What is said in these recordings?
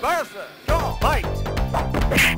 Bertha, your fight.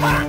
Ah!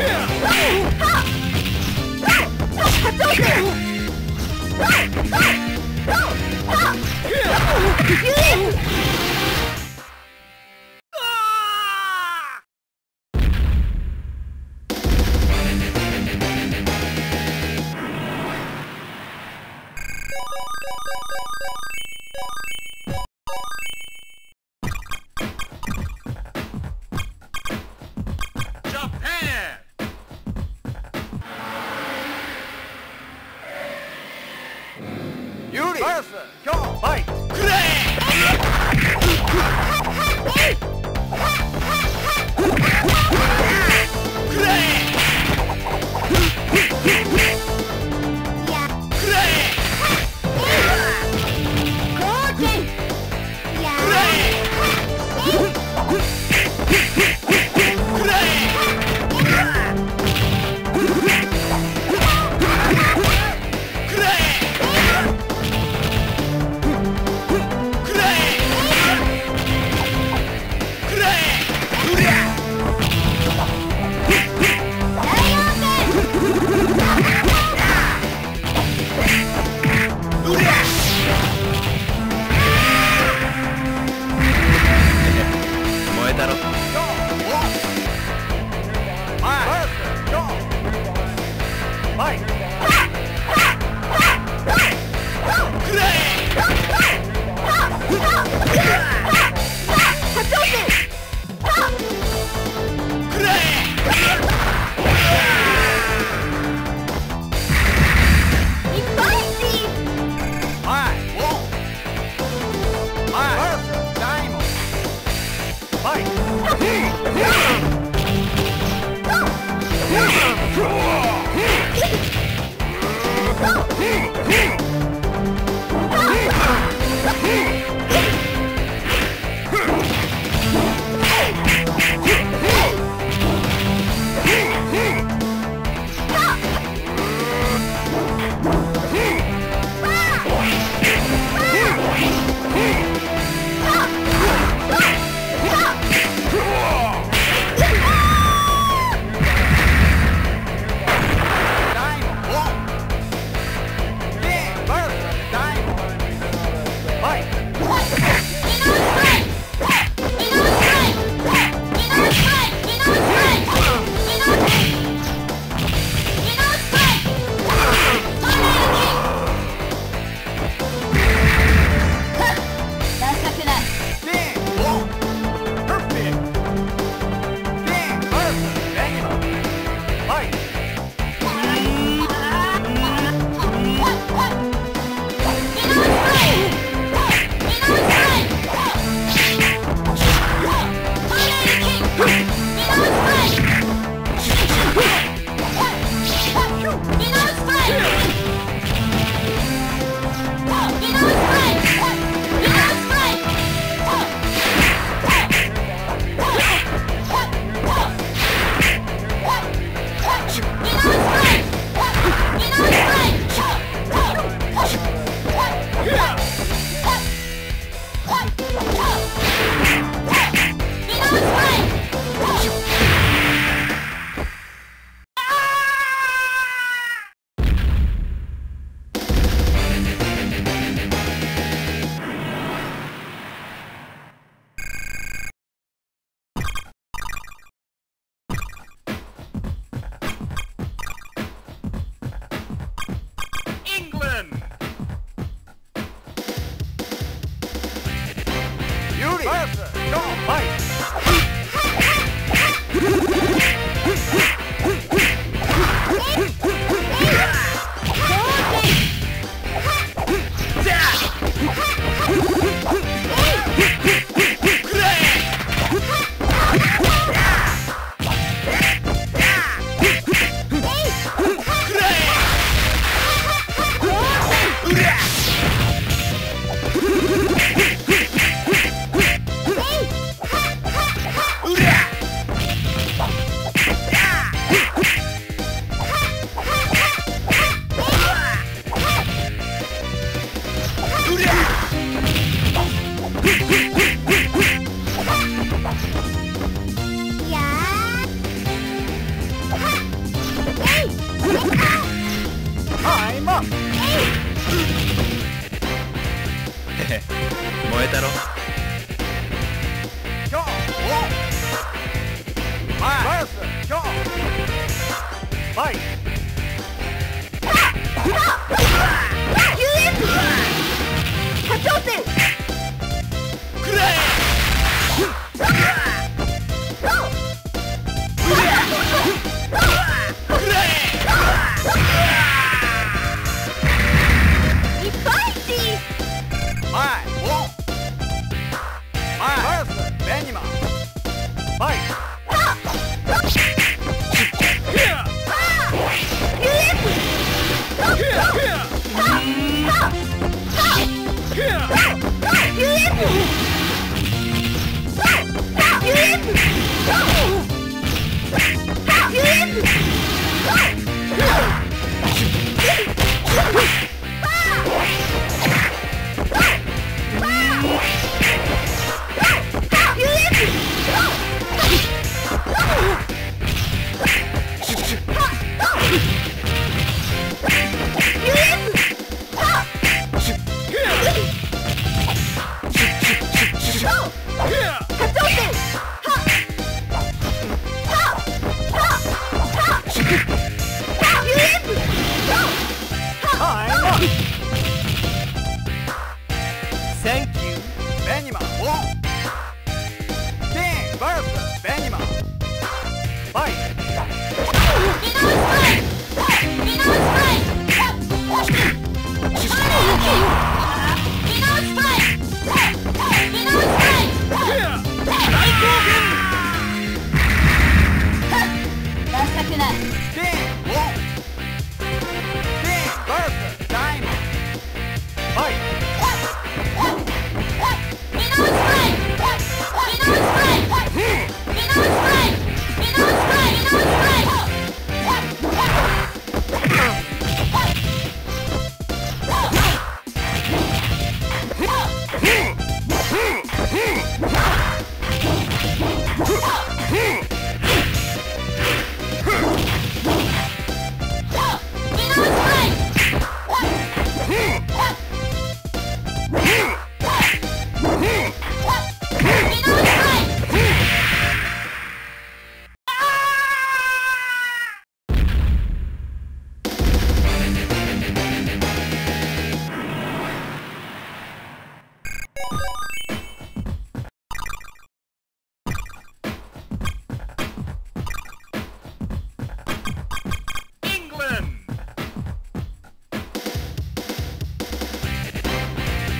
Yeah!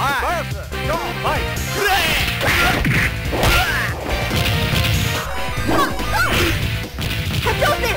はいバースジョンはいくらえ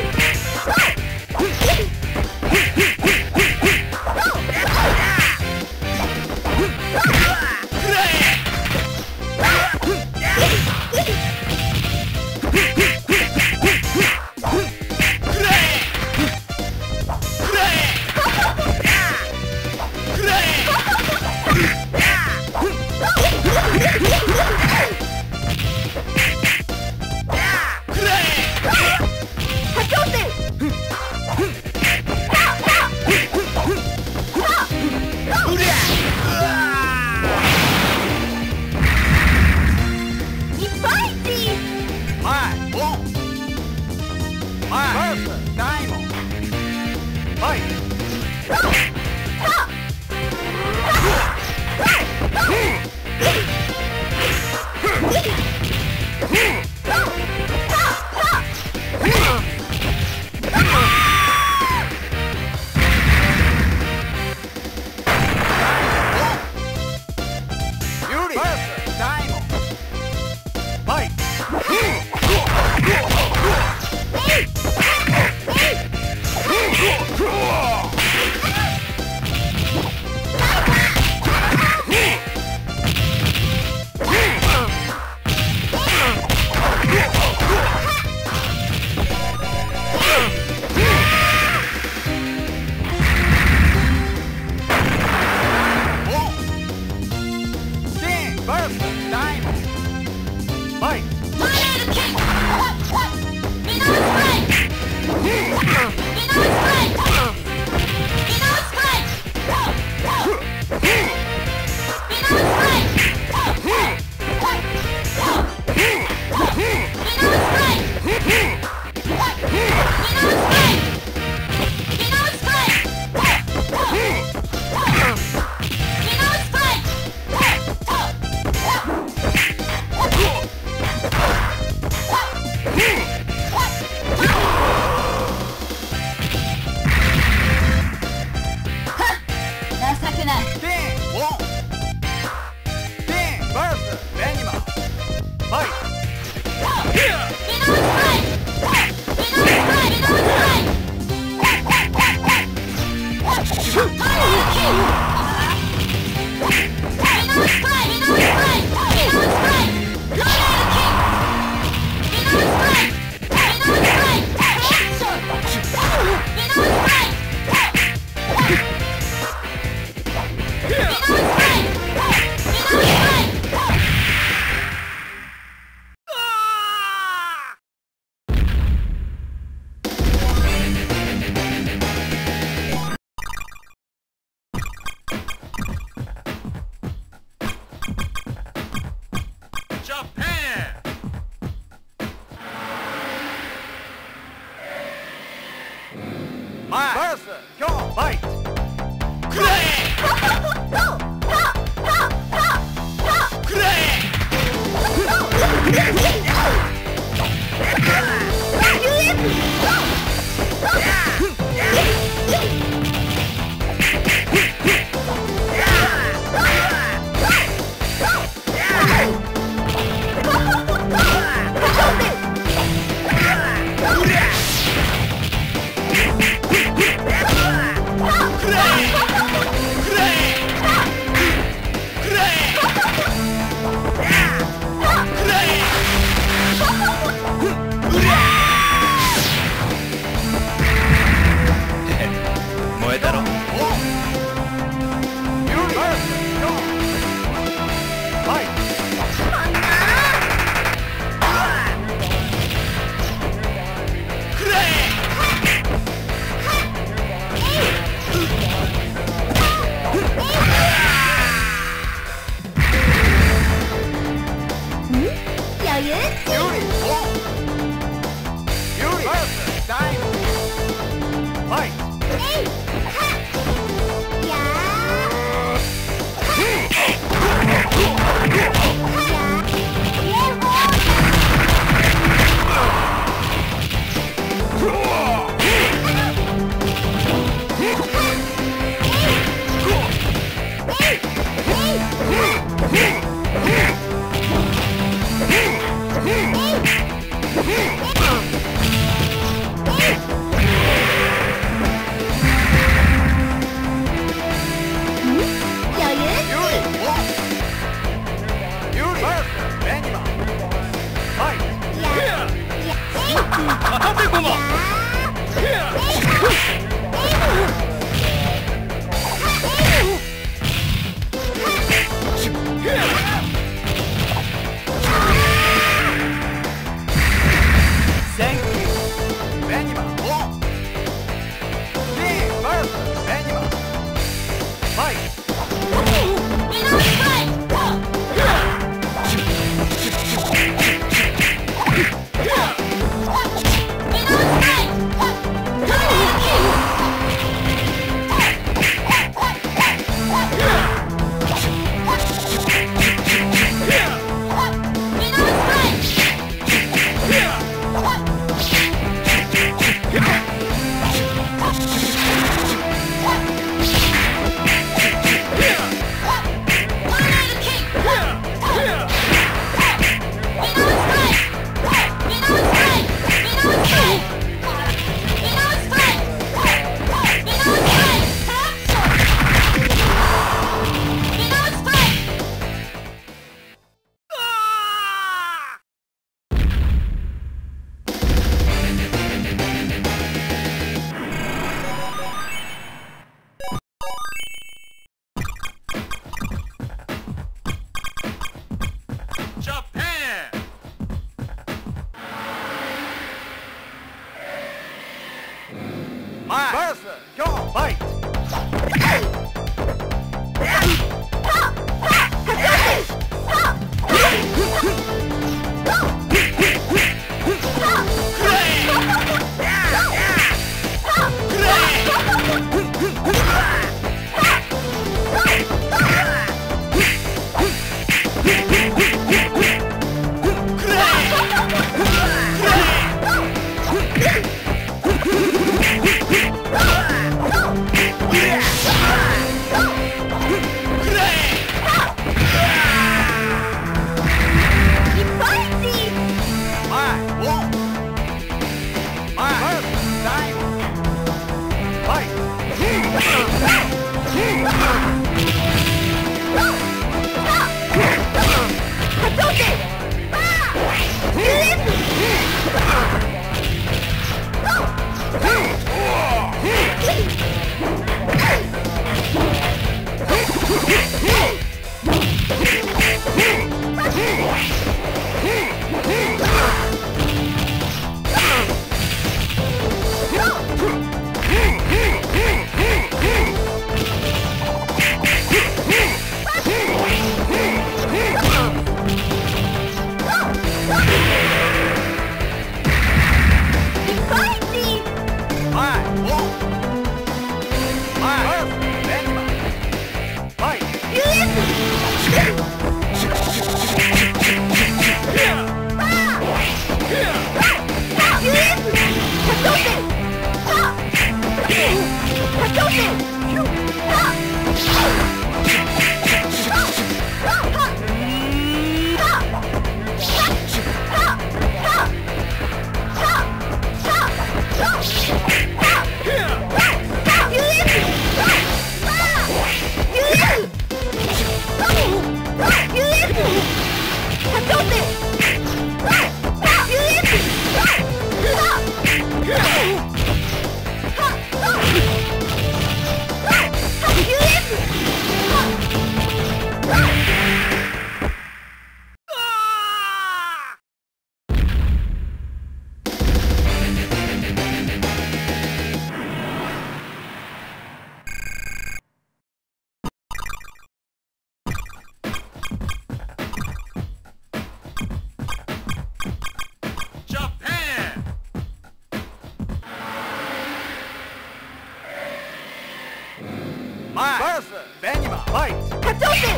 versus Benima. Fight. カツオ君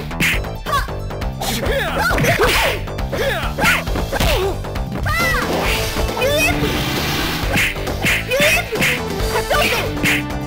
はっ UF UF カツオ